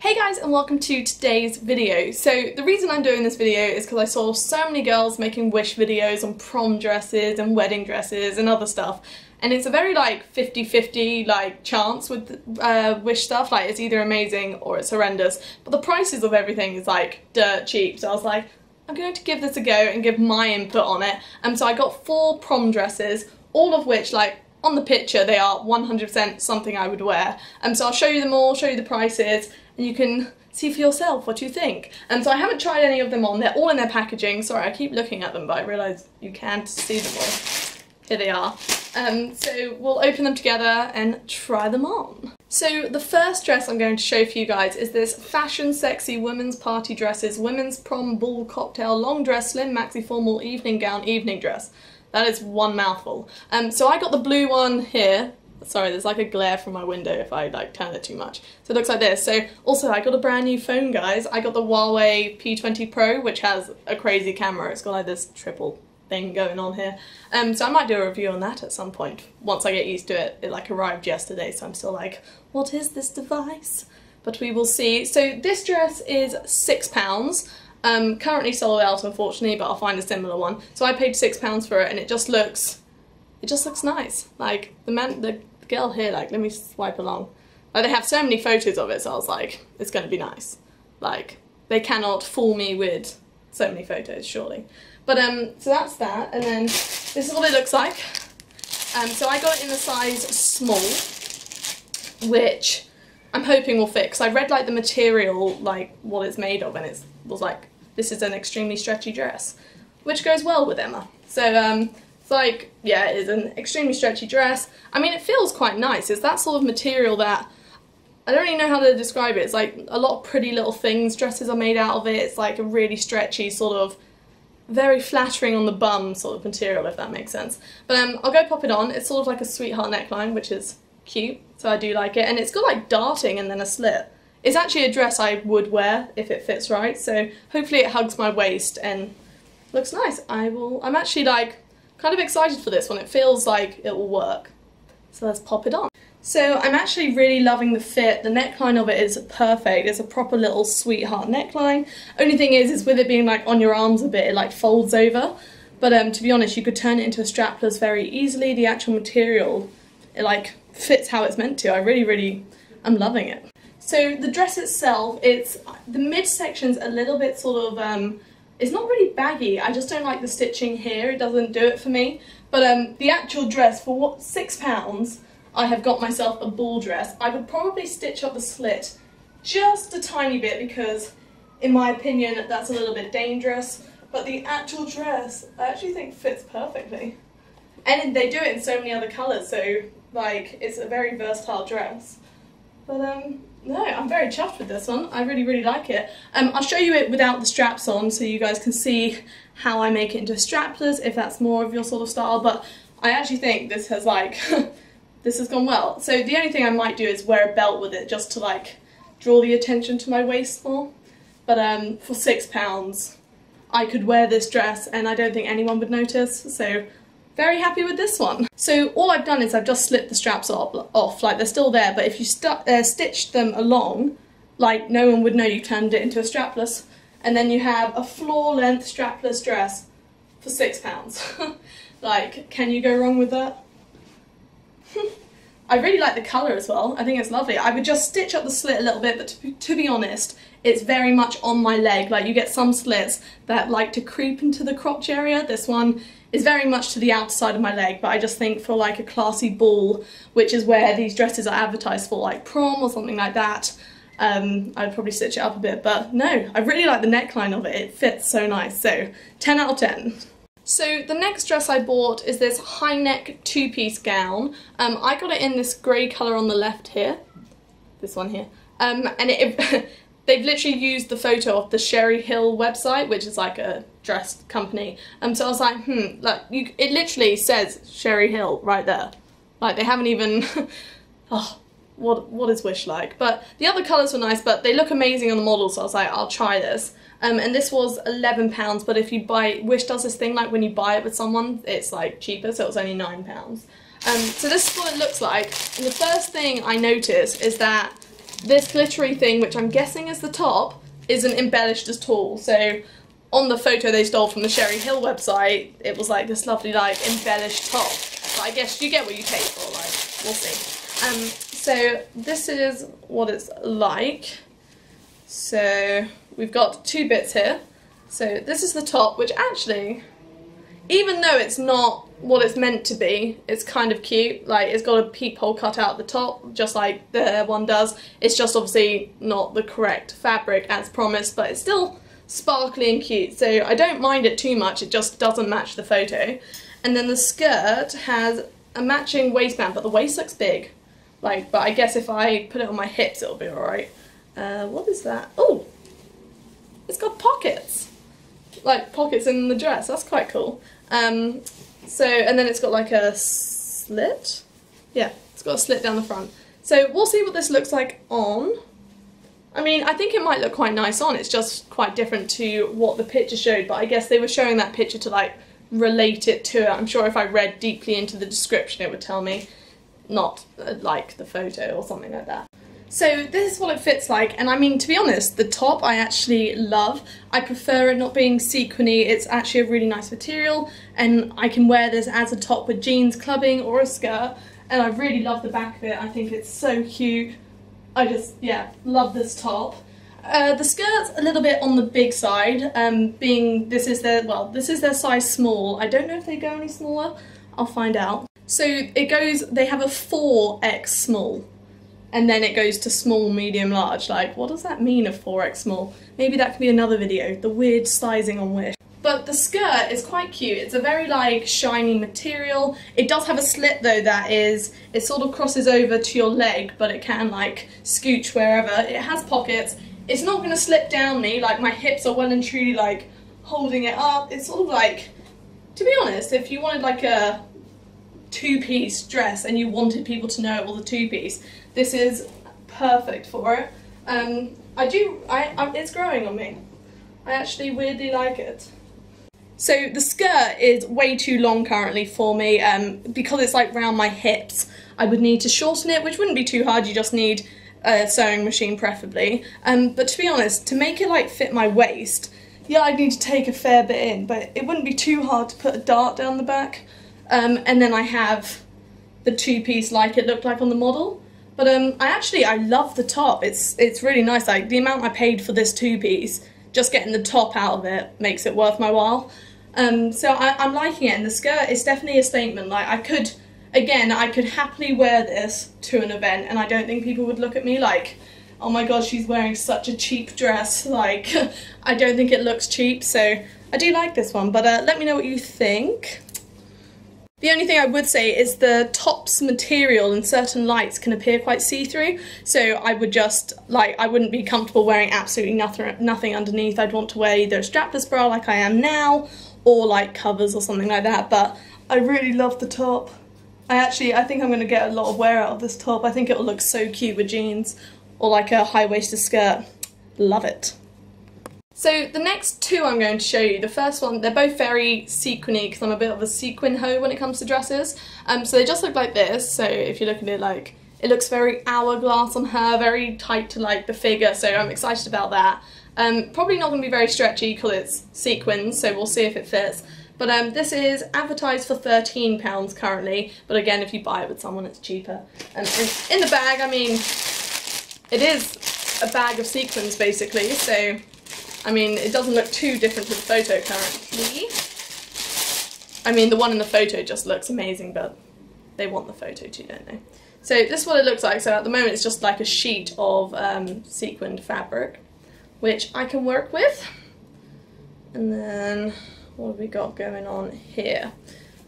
Hey guys and welcome to today's video. So the reason I'm doing this video is because I saw so many girls making wish videos on prom dresses and wedding dresses and other stuff. And it's a very like 50-50 like chance with uh, wish stuff. Like it's either amazing or it's horrendous. But the prices of everything is like dirt cheap. So I was like I'm going to give this a go and give my input on it. And so I got four prom dresses all of which like on the picture they are 100% something I would wear. Um, so I'll show you them all, show you the prices, and you can see for yourself what you think. And so I haven't tried any of them on, they're all in their packaging. Sorry, I keep looking at them, but I realise you can't see them all. Here they are. Um, so we'll open them together and try them on. So the first dress I'm going to show for you guys is this fashion sexy women's party dresses, women's prom ball cocktail long dress slim maxi formal evening gown evening dress. That is one mouthful. Um, so I got the blue one here. Sorry, there's like a glare from my window if I like turn it too much. So it looks like this. So also I got a brand new phone, guys. I got the Huawei P20 Pro, which has a crazy camera. It's got like this triple thing going on here. Um, so I might do a review on that at some point. Once I get used to it, it like arrived yesterday, so I'm still like, what is this device? But we will see. So this dress is six pounds. Um, currently sold out unfortunately, but I'll find a similar one. So I paid six pounds for it and it just looks, it just looks nice. Like the man, the girl here, like let me swipe along. Like they have so many photos of it, so I was like, it's gonna be nice. Like they cannot fool me with so many photos, surely. But um, so that's that, and then this is what it looks like. Um, so I got it in the size small, which I'm hoping will fit, because I read like the material, like what it's made of, and it was like this is an extremely stretchy dress, which goes well with Emma. So um, it's like, yeah, it is an extremely stretchy dress. I mean, it feels quite nice. It's that sort of material that, I don't even know how to describe it. It's like a lot of pretty little things dresses are made out of it. It's like a really stretchy sort of, very flattering on the bum sort of material, if that makes sense. But um, I'll go pop it on. It's sort of like a sweetheart neckline, which is cute, so I do like it. And it's got like darting and then a slit. It's actually a dress I would wear if it fits right, so hopefully it hugs my waist and looks nice. I will, I'm actually like kind of excited for this one. It feels like it will work. So let's pop it on. So I'm actually really loving the fit. The neckline of it is perfect. It's a proper little sweetheart neckline. Only thing is, is with it being like on your arms a bit, it like folds over. But um, to be honest, you could turn it into a strapless very easily. The actual material, it like fits how it's meant to. I really, really, I'm loving it. So the dress itself, it's the midsection's a little bit sort of, um, it's not really baggy. I just don't like the stitching here. It doesn't do it for me. But um, the actual dress, for what, six pounds, I have got myself a ball dress. I would probably stitch up the slit just a tiny bit because, in my opinion, that's a little bit dangerous. But the actual dress, I actually think fits perfectly. And they do it in so many other colours, so like it's a very versatile dress. But um, no, I'm very chuffed with this one. I really, really like it. Um, I'll show you it without the straps on so you guys can see how I make it into strapless, if that's more of your sort of style, but I actually think this has like, this has gone well. So the only thing I might do is wear a belt with it just to like draw the attention to my waist more. But um, for six pounds, I could wear this dress and I don't think anyone would notice, so very happy with this one. So all I've done is I've just slipped the straps off, off like they're still there, but if you st uh, stitched them along, like no one would know you turned it into a strapless, and then you have a floor length strapless dress for six pounds. like, can you go wrong with that? I really like the colour as well. I think it's lovely. I would just stitch up the slit a little bit, but to be, to be honest, it's very much on my leg. Like you get some slits that like to creep into the crotch area. This one is very much to the outside of my leg, but I just think for like a classy ball, which is where these dresses are advertised for, like prom or something like that, um, I'd probably stitch it up a bit. But no, I really like the neckline of it. It fits so nice. So 10 out of 10. So the next dress I bought is this high neck two-piece gown. Um, I got it in this grey colour on the left here, this one here, um, and it, they've literally used the photo of the Sherri Hill website, which is like a dress company. Um, so I was like, hmm, like you, it literally says Sherri Hill right there. Like they haven't even, oh, what what is Wish like? But the other colours were nice, but they look amazing on the model, so I was like, I'll try this. Um, and this was £11, but if you buy, Wish does this thing like when you buy it with someone, it's like cheaper, so it was only £9. Um, so this is what it looks like, and the first thing I noticed is that this glittery thing, which I'm guessing is the top, isn't embellished at all. So on the photo they stole from the Sherri Hill website, it was like this lovely like embellished top. But I guess you get what you pay for, like, we'll see. Um, so this is what it's like. So we've got two bits here. So this is the top, which actually, even though it's not what it's meant to be, it's kind of cute. Like it's got a peephole cut out at the top, just like the one does. It's just obviously not the correct fabric as promised, but it's still sparkly and cute. So I don't mind it too much, it just doesn't match the photo. And then the skirt has a matching waistband, but the waist looks big. Like, but I guess if I put it on my hips, it'll be alright. Uh, what is that? Oh, it's got pockets. Like pockets in the dress, that's quite cool. Um, so, and then it's got like a slit. Yeah, it's got a slit down the front. So we'll see what this looks like on. I mean, I think it might look quite nice on. It's just quite different to what the picture showed, but I guess they were showing that picture to like relate it to it. I'm sure if I read deeply into the description, it would tell me not uh, like the photo or something like that. So this is what it fits like, and I mean, to be honest, the top I actually love. I prefer it not being sequiny, it's actually a really nice material, and I can wear this as a top with jeans, clubbing, or a skirt, and I really love the back of it. I think it's so cute. I just, yeah, love this top. Uh, the skirt's a little bit on the big side, um, being this is their, well, this is their size small. I don't know if they go any smaller, I'll find out. So it goes, they have a 4x small, and then it goes to small, medium, large. Like, what does that mean, a 4x small? Maybe that could be another video, the weird sizing on Wish. But the skirt is quite cute. It's a very like shiny material. It does have a slit though that is, it sort of crosses over to your leg, but it can like scooch wherever. It has pockets. It's not gonna slip down me, like my hips are well and truly like holding it up. It's sort of like, to be honest, if you wanted like a two-piece dress and you wanted people to know it was a two-piece, this is perfect for it. Um, I do, I, I, it's growing on me. I actually weirdly like it. So the skirt is way too long currently for me um, because it's like round my hips. I would need to shorten it, which wouldn't be too hard. You just need a sewing machine preferably. Um, but to be honest, to make it like fit my waist, yeah, I'd need to take a fair bit in, but it wouldn't be too hard to put a dart down the back. Um, and then I have the two-piece like it looked like on the model. But um, I actually, I love the top. It's, it's really nice. Like the amount I paid for this two-piece just getting the top out of it makes it worth my while. Um, so I, am liking it, and the skirt is definitely a statement. Like I could, again, I could happily wear this to an event, and I don't think people would look at me like, oh my god, she's wearing such a cheap dress. Like, I don't think it looks cheap, so I do like this one. But uh, let me know what you think. The only thing I would say is the top's material in certain lights can appear quite see-through, so I would just, like, I wouldn't be comfortable wearing absolutely nothing, nothing underneath. I'd want to wear either a strapless bra like I am now, or like covers or something like that, but I really love the top. I actually, I think I'm going to get a lot of wear out of this top. I think it'll look so cute with jeans, or like a high-waisted skirt. Love it. So the next two I'm going to show you, the first one, they're both very sequiny because I'm a bit of a sequin hoe when it comes to dresses. Um, so they just look like this, so if you look at it like, it looks very hourglass on her, very tight to like the figure, so I'm excited about that. Um, probably not going to be very stretchy because it's sequins, so we'll see if it fits. But um, this is advertised for £13 currently, but again, if you buy it with someone, it's cheaper. And in the bag, I mean, it is a bag of sequins basically, so I mean, it doesn't look too different to the photo currently. I mean, the one in the photo just looks amazing, but they want the photo too, don't they? So this is what it looks like. So at the moment, it's just like a sheet of um, sequined fabric, which I can work with. And then what have we got going on here?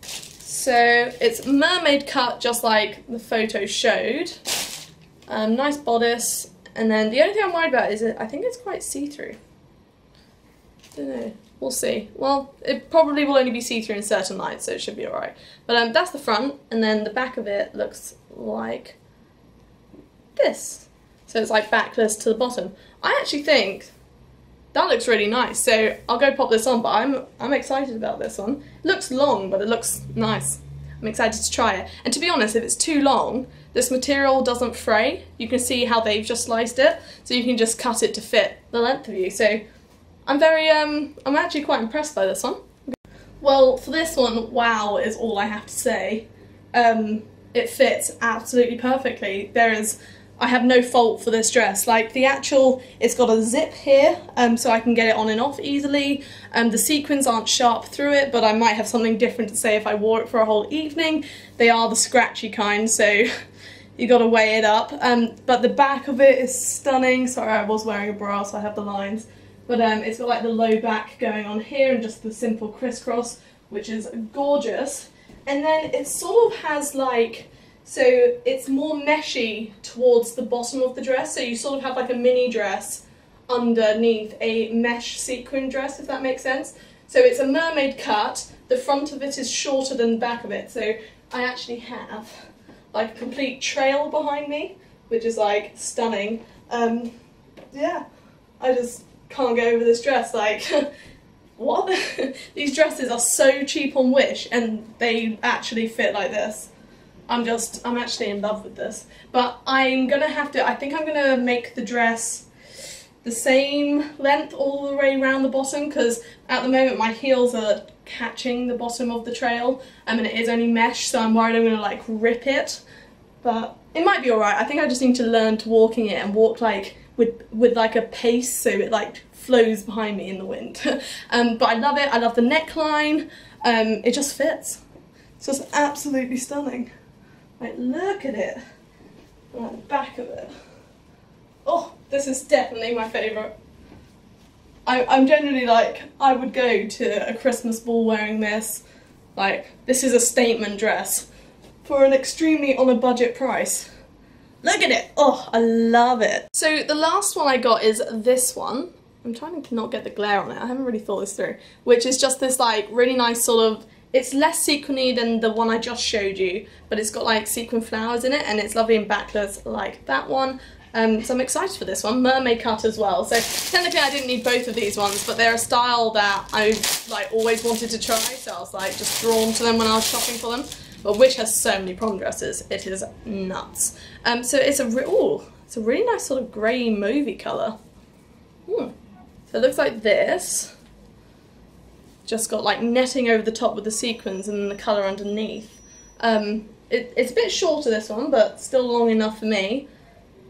So it's mermaid cut, just like the photo showed. Um, nice bodice. And then the only thing I'm worried about is that I think it's quite see-through. Don't know. We'll see. Well, it probably will only be see-through in certain lights, so it should be alright. But um, that's the front, and then the back of it looks like this. So it's like backless to the bottom. I actually think that looks really nice, so I'll go pop this on, but I'm, I'm excited about this one. It looks long, but it looks nice. I'm excited to try it. And to be honest, if it's too long, this material doesn't fray. You can see how they've just sliced it, so you can just cut it to fit the length of you. So I'm very, um, I'm actually quite impressed by this one. Well, for this one, wow is all I have to say. Um, it fits absolutely perfectly. There is I have no fault for this dress. Like the actual, it's got a zip here, um, so I can get it on and off easily. Um, the sequins aren't sharp through it, but I might have something different to say if I wore it for a whole evening. They are the scratchy kind, so you got to weigh it up. Um, but the back of it is stunning. Sorry, I was wearing a bra, so I have the lines. But um, it's got like the low back going on here and just the simple crisscross, which is gorgeous. And then it sort of has like so it's more meshy towards the bottom of the dress, so you sort of have like a mini dress underneath a mesh sequin dress, if that makes sense. So it's a mermaid cut, the front of it is shorter than the back of it, so I actually have like a complete trail behind me, which is like stunning. Um, yeah, I just can't get over this dress, like, what? These dresses are so cheap on Wish and they actually fit like this. I'm just, I'm actually in love with this. But I'm gonna have to, I think I'm gonna make the dress the same length all the way around the bottom because at the moment my heels are catching the bottom of the trail um, I mean it is only mesh so I'm worried I'm gonna like rip it but it might be alright I think I just need to learn to walking it and walk like with with like a pace so it like flows behind me in the wind um, but I love it I love the neckline um, it just fits it's just absolutely stunning like, look at it. Like the back of it. Oh, this is definitely my favourite. I, I'm generally like, I would go to a Christmas ball wearing this. Like, this is a statement dress for an extremely on a budget price. Look at it! Oh, I love it. So the last one I got is this one. I'm trying to not get the glare on it. I haven't really thought this through. Which is just this like really nice sort of it's less sequiny than the one I just showed you, but it's got like sequin flowers in it and it's lovely and backless like that one. Um, so I'm excited for this one. Mermaid cut as well. So technically I didn't need both of these ones, but they're a style that I like always wanted to try, so I was like just drawn to them when I was shopping for them. But has so many prom dresses, it is nuts. Um, so it's a ooh, it's a really nice sort of grey movie colour. Hmm. So it looks like this just got like netting over the top with the sequins and the colour underneath. Um, it, it's a bit shorter this one, but still long enough for me.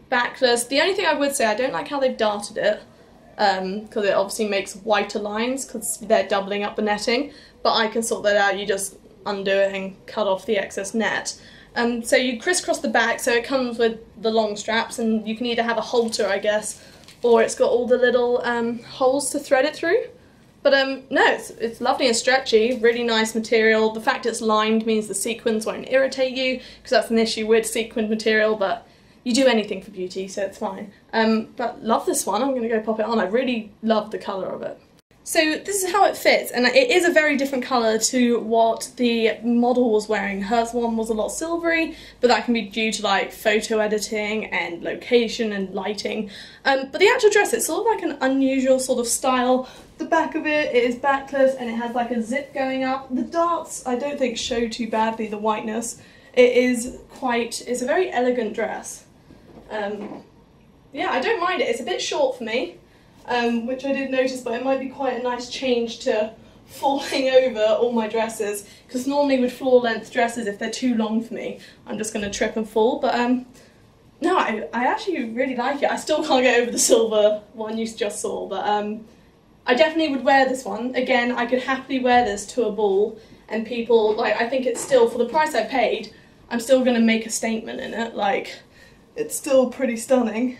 Backless. The only thing I would say, I don't like how they've darted it, because um, it obviously makes whiter lines, because they're doubling up the netting, but I can sort that out, you just undo it and cut off the excess net. Um, so you crisscross the back, so it comes with the long straps, and you can either have a halter, I guess, or it's got all the little um, holes to thread it through. But um, no, it's, it's lovely and stretchy, really nice material. The fact it's lined means the sequins won't irritate you, because that's an issue with sequined material, but you do anything for beauty, so it's fine. Um, but love this one, I'm going to go pop it on. I really love the colour of it. So this is how it fits, and it is a very different colour to what the model was wearing. Hers one was a lot silvery, but that can be due to like photo editing and location and lighting. Um, but the actual dress, it's sort of like an unusual sort of style. The back of it, it is backless and it has like a zip going up. The darts, I don't think show too badly the whiteness. It is quite, it's a very elegant dress. Um, yeah, I don't mind it. It's a bit short for me um, which I did notice, but it might be quite a nice change to falling over all my dresses, because normally with floor length dresses, if they're too long for me, I'm just going to trip and fall, but um, no, I, I actually really like it. I still can't get over the silver one you just saw, but um, I definitely would wear this one. Again, I could happily wear this to a ball, and people, like, I think it's still, for the price I paid, I'm still going to make a statement in it, like, it's still pretty stunning.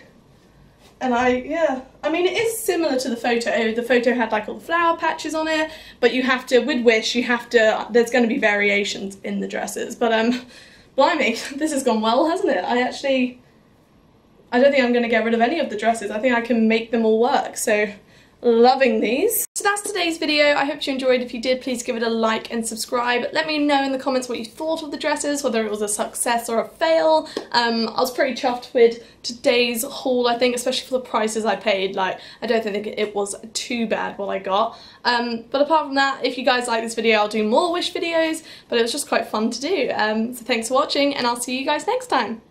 And I, yeah, I mean, it is similar to the photo. The photo had like all the flower patches on it, but you have to, with Wish, you have to, there's going to be variations in the dresses. But, um, blimey, this has gone well, hasn't it? I actually, I don't think I'm going to get rid of any of the dresses. I think I can make them all work. So, loving these. So that's today's video. I hope you enjoyed. If you did, please give it a like and subscribe. Let me know in the comments what you thought of the dresses, whether it was a success or a fail. Um, I was pretty chuffed with today's haul, I think, especially for the prices I paid. Like, I don't think it was too bad what I got. Um, but apart from that, if you guys like this video, I'll do more Wish videos, but it was just quite fun to do. Um, so thanks for watching, and I'll see you guys next time.